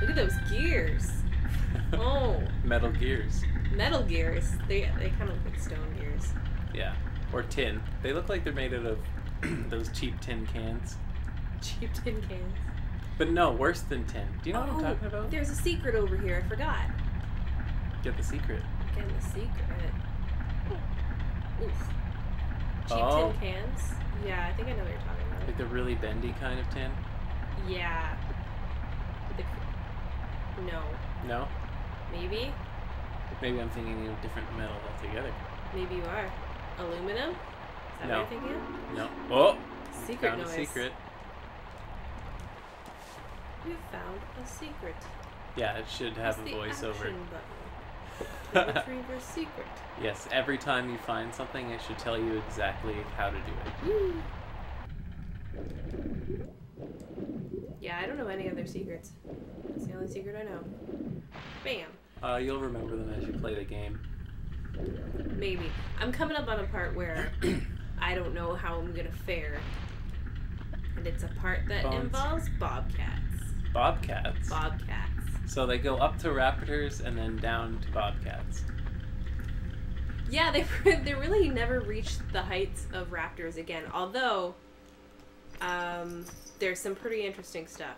Look at those gears. Oh, Metal gears. metal gears. They they kind of look like stone gears. Yeah. Or tin. They look like they're made out of those cheap tin cans. Cheap tin cans. But no, worse than tin. Do you know what I'm Oh, talking about? There's a secret over here. I forgot. Get the secret. Get the secret. Oof. Cheap Oh. tin cans. Yeah, I think I know what you're talking about. Like the really bendy kind of tin. Yeah. No. No? Maybe. Maybe I'm thinking of different metal altogether. Maybe you are. Aluminum? Is that No. what you're thinking of? No. Oh! Secret Found noise. a secret. You found a secret. Yeah, it should have Press a voiceover. action button to retrieve secret. Yes, every time you find something, it should tell you exactly how to do it. Yeah, I don't know any other secrets. That's the only secret I know. Bam. Uh, you'll remember them as you play the game. Maybe. I'm coming up on a part where I don't know how I'm gonna fare. And it's a part that Bones. involves bobcats. Bobcats. Bobcats. So they go up to raptors and then down to bobcats. Yeah, they they really never reached the heights of raptors again. Although, um, there's some pretty interesting stuff.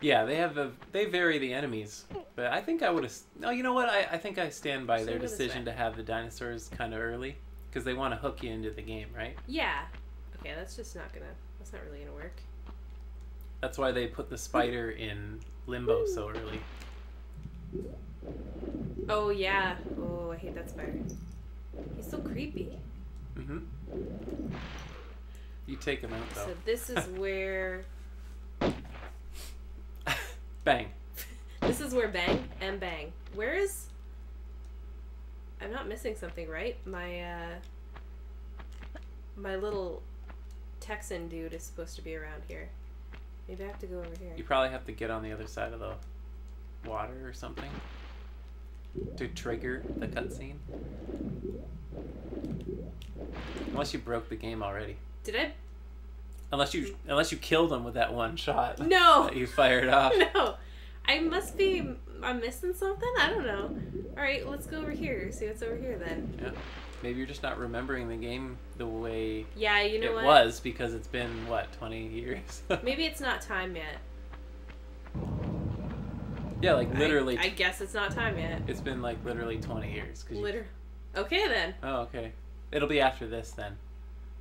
Yeah, they have a they vary the enemies, but I think I would have. No, you know what? I, I think I stand by So their decision to have the dinosaurs kind of early because they want to hook you into the game, right? Yeah. Okay, that's just not gonna. That's not really gonna work. That's why they put the spider in limbo so early. Oh yeah. Oh, I hate that spider. He's so creepy. hmm You take him out though. So this is where Bang. this is where bang and bang. Where is? I'm not missing something, right? My uh, my little Texan dude is supposed to be around here. Maybe I have to go over here. You probably have to get on the other side of the water or something to trigger the cutscene. Unless you broke the game already. Did I? Unless you unless you killed him with that one shot No. that you fired off. no. I must be. I'm missing something. I don't know. All right, let's go over here. See what's over here then. Yeah. Maybe you're just not remembering the game the way Yeah, you know it what? was because it's been what 20 years. Maybe it's not time yet. yeah, like literally. I, I guess it's not time yet. it's been like literally 20 years. 'cause you- Liter. Okay then. oh, okay. It'll be after this then.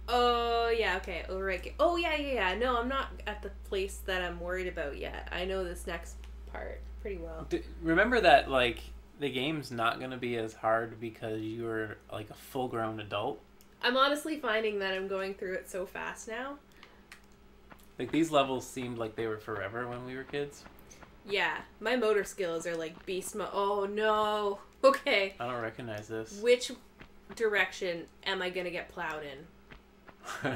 Oh yeah. Okay. Oh right. Oh yeah. Yeah. Yeah. No, I'm not at the place that I'm worried about yet. I know this next part pretty well. D- remember that like the game's not gonna be as hard because you're like a full-grown adult. I'm honestly finding that I'm going through it so fast now. Like these levels seemed like they were forever when we were kids. Yeah, my motor skills are like beast mode. Oh no. Okay. I don't recognize this. Which direction am I gonna get plowed in?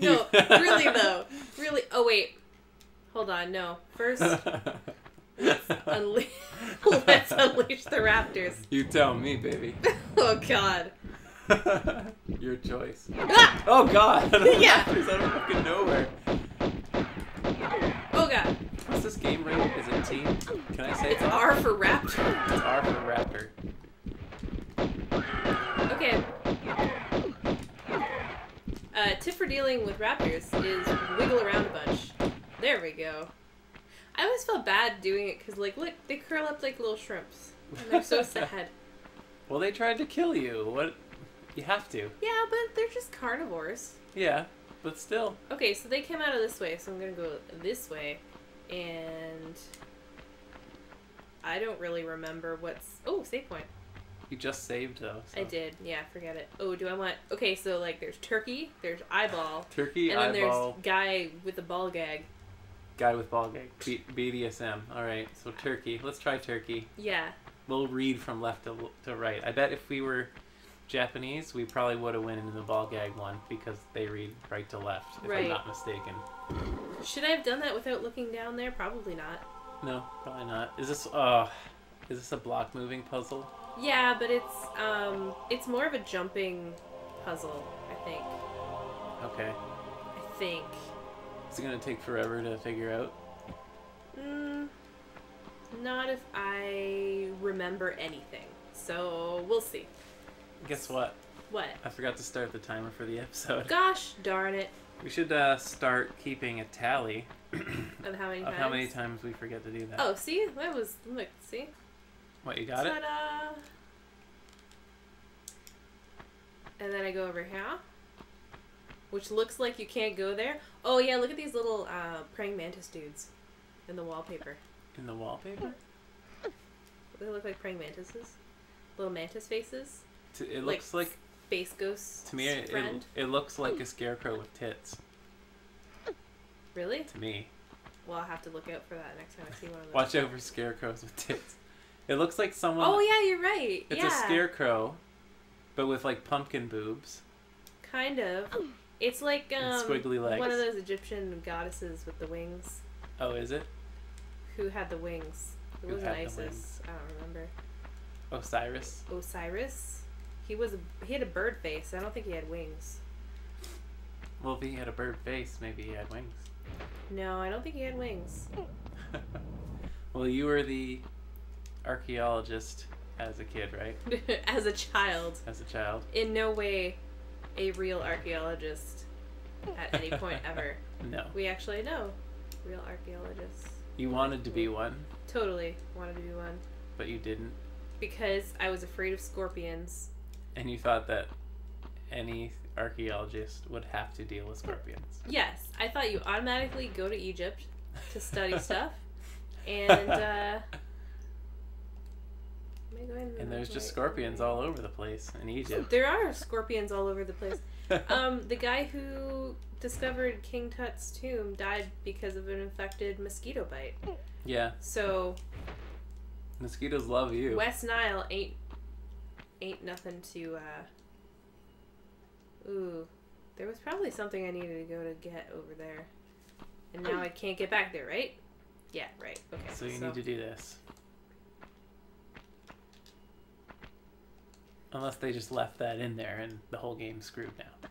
no, really though. Really. Oh wait. Hold on. No. First, let's, unle- let's unleash the raptors. you tell me, baby. Oh god. Your choice. Ah! Oh God! Yeah. Raptors out of fucking nowhere. Oh god. What's this game rated? Is it T? Can I say It's that? R for raptor. It's R for Raptor. Okay. Uh, tip for dealing with raptors is wiggle around a bunch. There we go. I always felt bad doing it because, like, look, they curl up like little shrimps. And they're so sad. Well, they tried to kill you. What? You have to. Yeah, but they're just carnivores. Yeah, but still. Okay, so they came out of this way, so I'm gonna go this way. And. I don't really remember what's. Oh, save point. You just saved though. so. I did. Yeah, forget it. Oh, do I want. Okay, so, like, there's turkey, there's eyeball, Turkey and then eyeball there's guy with the ball gag. Guy with ball gag. B- BDSM. All right. So turkey. Let's try turkey. Yeah. We'll read from left to, to right. I bet if we were Japanese, we probably would have went into the ball gag one because they read right to left. If Right. I'm not mistaken. Should I have done that without looking down there? Probably not. No, probably not. Is this? Uh, is this a block moving puzzle? Yeah, but it's um it's more of a jumping puzzle, I think. Okay. I think. Is it gonna take forever to figure out? Mm, not if I remember anything. So we'll see. Guess what? What? I forgot to start the timer for the episode. Gosh darn it! We should uh, start keeping a tally Of how many of times? how many times we forget to do that. Oh, see, that was look. See, What you got it? Ta-da! And then I go over here, which looks like you can't go there. Oh yeah, look at these little uh, praying mantis dudes in the wallpaper. In the wallpaper? They look like praying mantises. Little mantis faces. It looks like Space ghost to me it, it, it looks like a scarecrow with tits Really? to me. Well, I'll have to look out for that next time I see one of those. Watch out for scarecrows with tits. It looks like someone. Oh yeah, you're right. It's yeah, a scarecrow, but with like pumpkin boobs. kind of. It's like um, squiggly legs. one of those Egyptian goddesses with the wings. Oh, is it? Who had the wings? It Who wasn't Isis. I don't remember. Osiris. Osiris. He was a, he had a bird face. I don't think he had wings. Well, if he had a bird face, maybe he had wings. No, I don't think he had wings. well, you were the archaeologist as a kid, right? As a child, As a child. in no way a real archaeologist at any point ever. No. We actually know real archaeologists. You wanted to be one, Totally wanted to be one but you didn't. because I was afraid of scorpions. And you thought that any archaeologist would have to deal with scorpions. Yes, I thought you automatically go to Egypt to study stuff, and uh, am I going the and there's just scorpions all over the place in Egypt. There are scorpions all over the place. Um, the guy who discovered King Tut's tomb died because of an infected mosquito bite. yeah, So mosquitoes love you. West Nile ain't ain't nothing to. uh Ooh, there was probably something I needed to go to get over there, and now I can't get back there. Right? Yeah. Right. Okay. So you need to do this. Unless they just left that in there and the whole game's screwed now.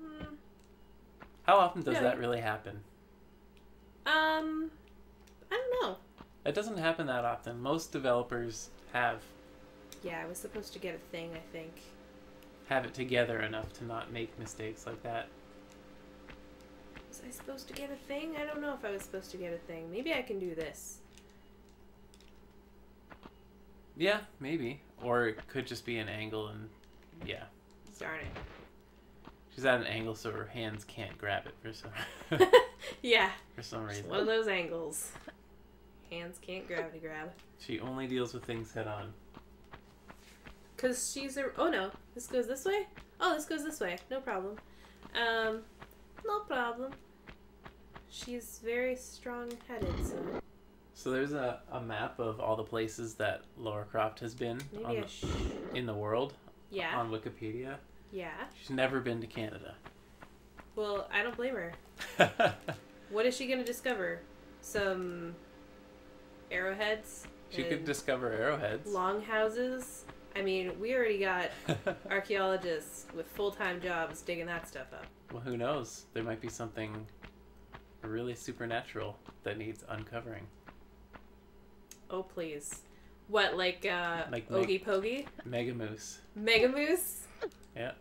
Hmm, How often does that really happen? um, I don't know. It doesn't happen that often. Most developers have Yeah, I was supposed to get a thing. I think. have it together enough to not make mistakes like that. Was I supposed to get a thing? I don't know if I was supposed to get a thing. Maybe I can do this. Yeah, maybe. Or it could just be an angle and yeah. Darn She's at an angle so her hands can't grab it for some yeah, for some it's reason. one of those angles. Hands can't gravity grab. She only deals with things head on. Cause she's a. Oh no, this goes this way. Oh, this goes this way. No problem. Um, no problem. She's very strong-headed, so So there's a, a map of all the places that Lara Croft has been on the- sh- in the world Yeah, on Wikipedia. yeah. She's never been to Canada. Well, I don't blame her. What is she gonna discover? Some arrowheads. she could discover arrowheads. longhouses. I mean, we already got archaeologists with full-time jobs digging that stuff up. well, who knows? There might be something really supernatural that needs uncovering. Oh please. What like uh Like Oogie Pogie? Mega Moose. Mega Moose? Yeah.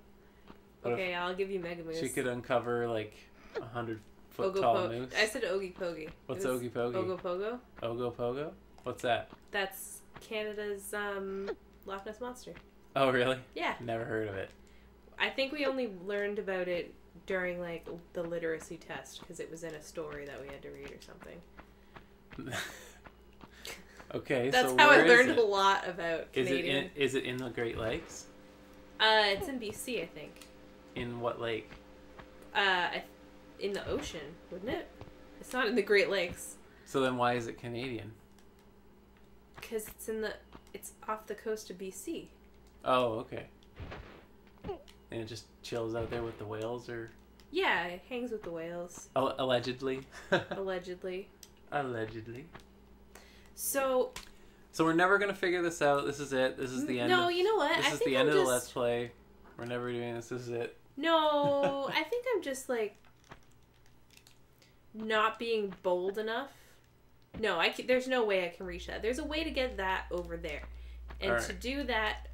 What Okay, I'll give you Mega Moose. She could uncover like a hundred foot Ogo tall po- moose. I said Oogie Pogie. What's Oogie Pogie? Ogo Pogo? Ogo Pogo? What's that? That's Canada's um Loch Ness monster. Oh, really? Yeah. Never heard of it. I think we only learned about it during like the literacy test because it was in a story that we had to read or something. okay, That's so how I learned a lot about Is it in, is it in the Great Lakes? Uh, it's in BC, I think. In what lake? Uh, in the ocean, wouldn't it? It's not in the Great Lakes So then why is it Canadian? because it's in the it's off the coast of BC. Oh, okay. And it just chills out there with the whales, or Yeah, it hangs with the whales Al- allegedly. allegedly. allegedly. So So we're never gonna figure this out. This is it. This is the end. no, of, you know what? This I is think the I'm end of just the let's play. We're never doing this. This is it. no. I think I'm just like not being bold enough. No, I can, there's no way I can reach that. There's a way to get that over there. And Alright. to do that,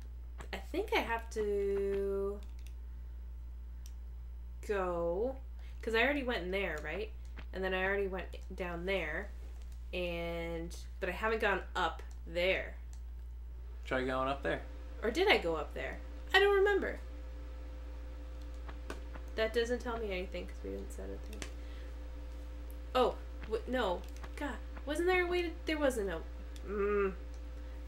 I think I have to go cuz I already went in there, right? And then I already went down there and but I haven't gone up there. Try going up there. Or did I go up there? I don't remember. That doesn't tell me anything because we didn't set a thing. Oh, no. God, wasn't there a way to. There wasn't a. Mmm.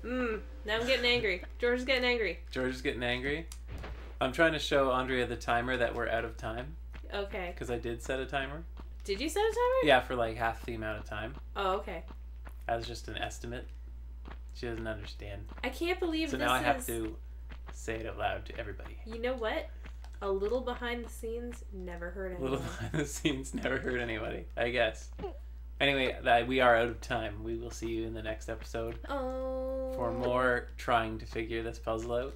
Mmm. Now I'm getting angry. George is getting angry. George is getting angry. I'm trying to show Aundrea the timer that we're out of time Okay. because I did set a timer. Did you set a timer? Yeah, for like half the amount of time. Oh, okay. That was just an estimate. She doesn't understand. I can't believe So this now I have is- to say it out loud to everybody. You know what? A little behind the scenes never hurt A little behind the scenes never hurt anybody, I guess. Anyway, that we are out of time. We will see you in the next episode Oh. for more trying to figure this puzzle out.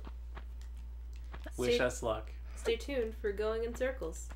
Wish us luck. stay tuned for going in circles.